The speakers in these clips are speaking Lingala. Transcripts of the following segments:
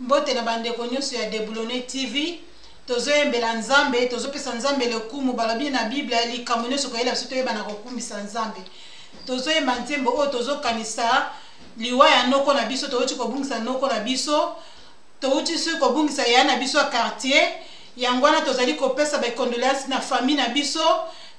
mbote na bandeko nyonso ya debulone tv tozoyembela nzambe tozopesa nzambe lokumu balobi na biblia likambo nyonso koyela biso toyeba na kokumbisa nzambe tozoyemba nzembo oyo tozokanisa liwa ya noko na biso touti kobungisa noko na biso touti soki kobungisa ya na biso ya quartier yango wana tozali kopesa bacondoleance na famille na biso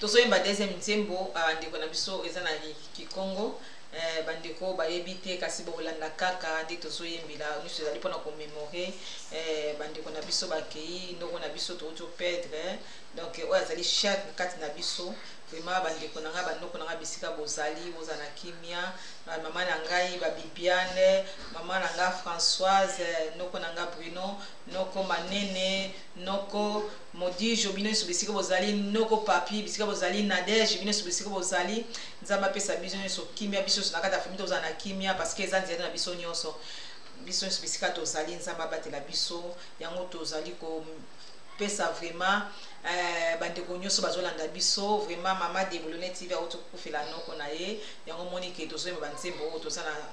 tozoyemba deuxième nzembo bandeko na biso eza na kikongo eh, bandeko bayebi te kasi bokolanda kaka nde tozoyembela nyonso ezali mpona komemore eh, bandeko na biso bakei ndoko na biso touti opedre donc oyo azali chef na kati na biso vraiment bandeko na ngai bandoko na ngai bisika bozali boza na kimia mama na ngai babibiane mama na ngai françoise ndoko na ngai bruno noko manene noko modijo bino nyonso bisika bozali noko papi bisika bozali nadege bino nyonso bisika bozali nzambe apesa biso nyonso kimia biso nyonso na kati ya fami tozala na kimia parceke eza nzela na biso nyonso biso nyonso bisika tozali nzambe abatela biso yango tozali kopesa vraiment eh, bandeko nyonso bazolanda biso vraiment mama debolone tv auti kokufela noko na ye yango moni ke tozoyemba banzembo oyo toza na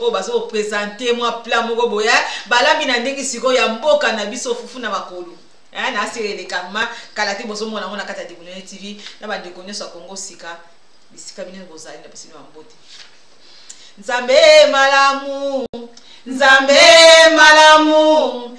oyo bazo ko presenter mwa plat moko boye balambi na ndenge sikoyo ya mboka na biso fufu na makolo eh, na asere elekama kala te bozomona yango na kati ya dekulene tv na bandeko nyonso ya kongo sika bisika bino bozali na basino ya mbote nzambe malamu nzambe malamu